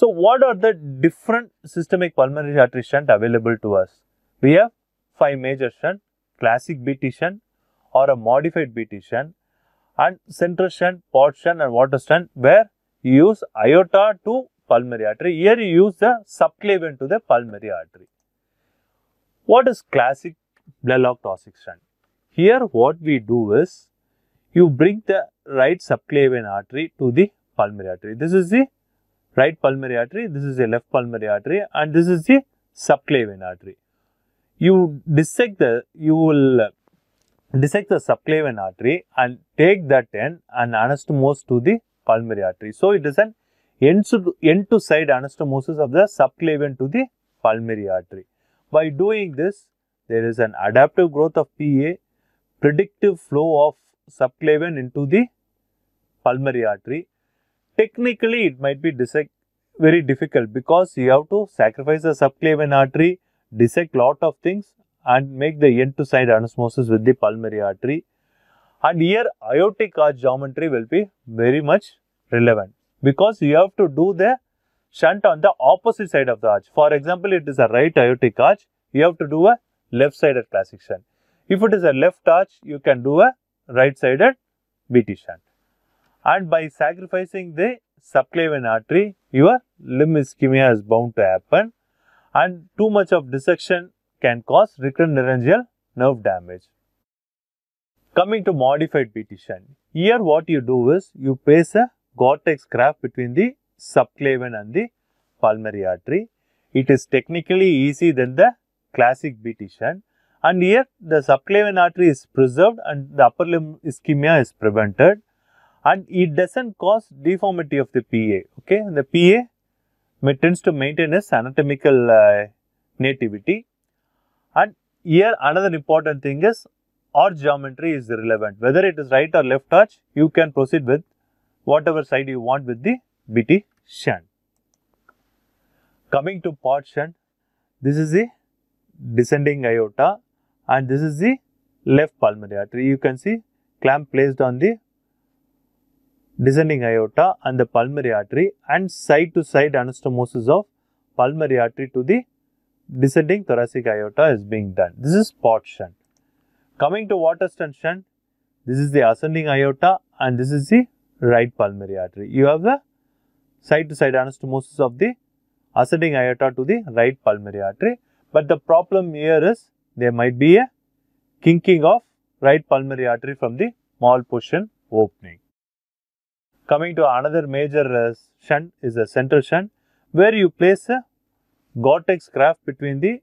So, what are the different systemic pulmonary artery shunt available to us? We have five major shunt, classic BT shunt or a modified BT shunt and central shunt, Potts shunt and Waterston shunt where you use aorta to pulmonary artery. Here you use the subclavian to the pulmonary artery. What is classic Blalock-Taussig shunt? Here what we do is you bring the right subclavian artery to the pulmonary artery. This is the right pulmonary artery, this is the left pulmonary artery and this is the subclavian artery. You dissect the, you will dissect the subclavian artery and take that end and anastomose to the pulmonary artery. So, it is an end to, end to side anastomosis of the subclavian to the pulmonary artery. By doing this, there is an adaptive growth of PA, predictive flow of subclavian into the pulmonary artery. Technically, it might be very difficult because you have to sacrifice the subclavian artery, dissect lot of things and make the end to side anastomosis with the pulmonary artery. And here aortic arch geometry will be very much relevant because you have to do the shunt on the opposite side of the arch. For example, it is a right aortic arch, you have to do a left sided classic shunt. If it is a left arch, you can do a right sided BT shunt. And by sacrificing the subclavian artery, your limb ischemia is bound to happen and too much of dissection can cause recurrent laryngeal nerve damage. Coming to modified BT shunt, here what you do is you place a Gore-Tex graft between the subclavian and the pulmonary artery. It is technically easy than the classic BT shunt and here the subclavian artery is preserved and the upper limb ischemia is prevented and it doesn't cause deformity of the PA. Okay, the PA tends to maintain its anatomical uh, nativity and here another important thing is arch geometry is relevant. Whether it is right or left arch, you can proceed with whatever side you want with the BT shunt. Coming to Potts shunt, this is the descending aorta and this is the left pulmonary artery. You can see clamp placed on the descending aorta and the pulmonary artery and side to side anastomosis of pulmonary artery to the descending thoracic aorta is being done. This is Potts shunt. Coming to Waterston shunt, this is the ascending aorta and this is the right pulmonary artery. You have the side to side anastomosis of the ascending aorta to the right pulmonary artery. But the problem here is there might be a kinking of right pulmonary artery from the malposition opening. Coming to another major uh, shunt is a central shunt where you place a Gore-Tex graft between the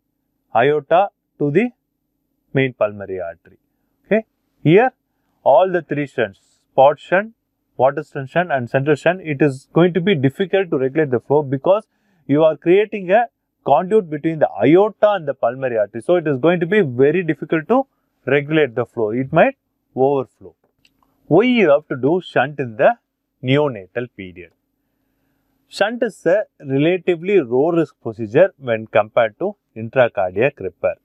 aorta to the main pulmonary artery. Okay. Here all the three shunts, Potts shunt, Waterston shunt and central shunt, it is going to be difficult to regulate the flow because you are creating a conduit between the aorta and the pulmonary artery. So, it is going to be very difficult to regulate the flow. It might overflow. Why you have to do shunt in the neonatal period? Shunt is a relatively low risk procedure when compared to intracardiac repair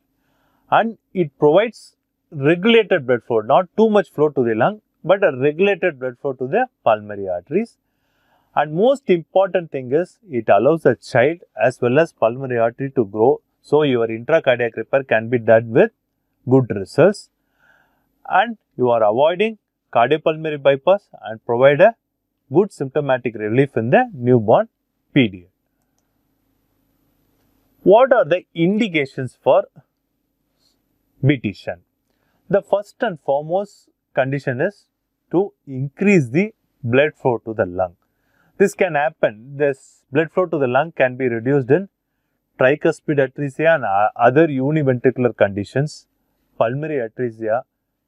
and it provides regulated blood flow, not too much flow to the lung, but a regulated blood flow to the pulmonary arteries. And most important thing is it allows the child as well as pulmonary artery to grow. So, your intracardiac repair can be done with good results and you are avoiding cardiopulmonary bypass and provide a good symptomatic relief in the newborn period. What are the indications for shunt? The first and foremost condition is to increase the blood flow to the lung. This can happen, this blood flow to the lung can be reduced in tricuspid atresia and other univentricular conditions, pulmonary atresia,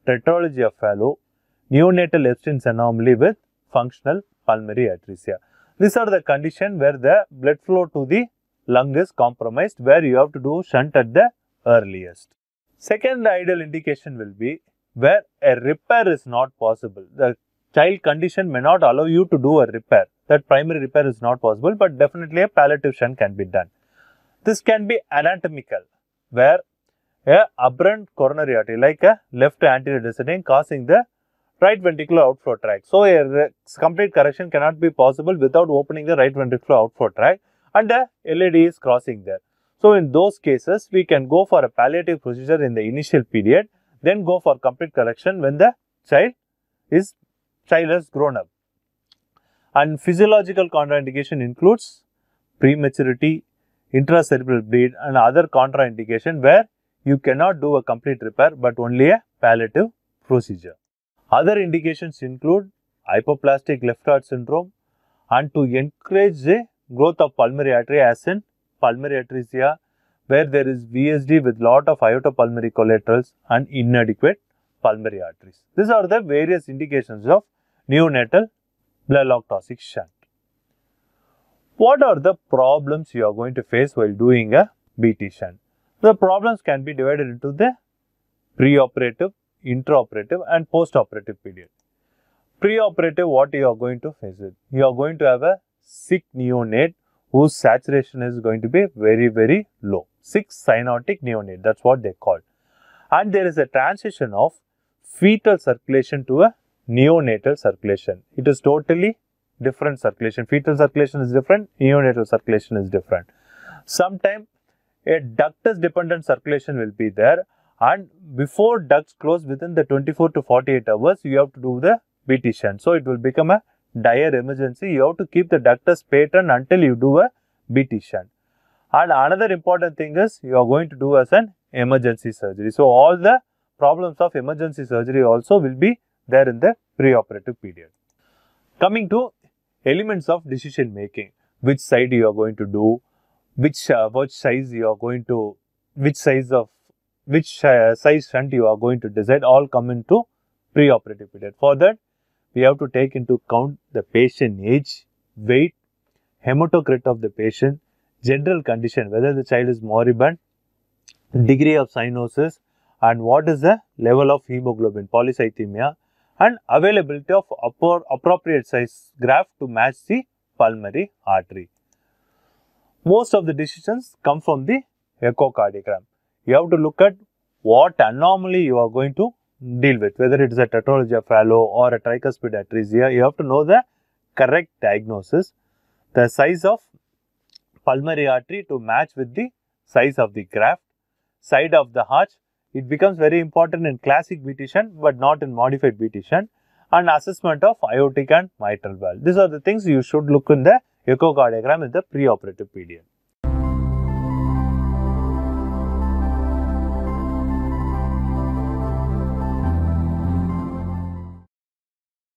tetralogy of Fallot, neonatal Ebstein's anomaly with functional pulmonary atresia. These are the condition where the blood flow to the lung is compromised, where you have to do shunt at the earliest. Second ideal indication will be where a repair is not possible. The child condition may not allow you to do a repair. That primary repair is not possible, but definitely a palliative shunt can be done. This can be anatomical, where a aberrant coronary artery like a left anterior descending causing the right ventricular outflow tract. So, a complete correction cannot be possible without opening the right ventricular outflow tract. and the LAD is crossing there. So, in those cases, we can go for a palliative procedure in the initial period, then go for complete correction when the child is child has grown up. And physiological contraindication includes prematurity, intracerebral bleed and other contraindication where you cannot do a complete repair but only a palliative procedure. Other indications include hypoplastic left heart syndrome and to encourage the growth of pulmonary artery as in pulmonary atresia where there is VSD with lot of aortopulmonary collaterals and inadequate pulmonary arteries. These are the various indications of neonatal toxic shunt. What are the problems you are going to face while doing a BT shunt? The problems can be divided into the preoperative, intraoperative and postoperative period. Preoperative, what you are going to face it? You are going to have a sick neonate whose saturation is going to be very, very low. Sick cyanotic neonate, that's what they call. And there is a transition of fetal circulation to a neonatal circulation. It is totally different circulation. Fetal circulation is different, neonatal circulation is different. Sometimes a ductus dependent circulation will be there and before ducts close within the 24 to 48 hours, you have to do the BT. So, it will become a dire emergency. You have to keep the ductus patent until you do a BT. And another important thing is you are going to do as an emergency surgery. So, all the problems of emergency surgery also will be there in the preoperative period. Coming to elements of decision making, which side you are going to do, which uh, which size you are going to, which size of which uh, size shunt you are going to decide, all come into preoperative period. For that, we have to take into account the patient age, weight, hematocrit of the patient, general condition, whether the child is moribund, degree of cyanosis, and what is the level of hemoglobin, polycythemia, and availability of appropriate size graft to match the pulmonary artery. Most of the decisions come from the echocardiogram. You have to look at what anomaly you are going to deal with, whether it is a tetralogy of Fallot or a tricuspid atresia. You have to know the correct diagnosis, the size of pulmonary artery to match with the size of the graft, side of the arch it becomes very important in classic BT shunt but not in modified BT shunt and assessment of aortic and mitral valve. These are the things you should look in the echocardiogram in the preoperative period.